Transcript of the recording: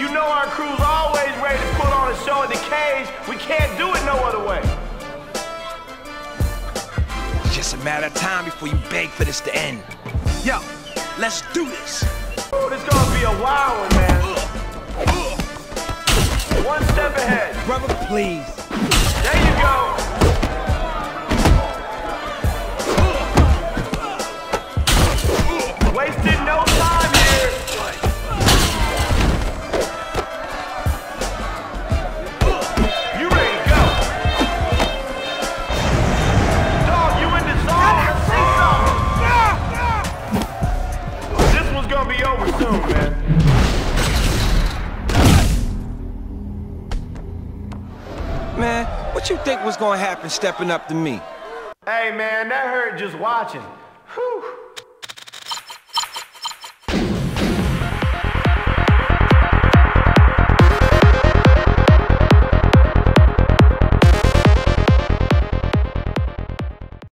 You know our crew's always ready to put on a show in the cage. We can't do it no other way. It's just a matter of time before you beg for this to end. Yo, let's do this. Ooh, this gonna be a wild one, man. Uh, uh. One step ahead. Brother, please. There you go. Man, what you think was gonna happen stepping up to me? Hey, man, that hurt just watching. Whew.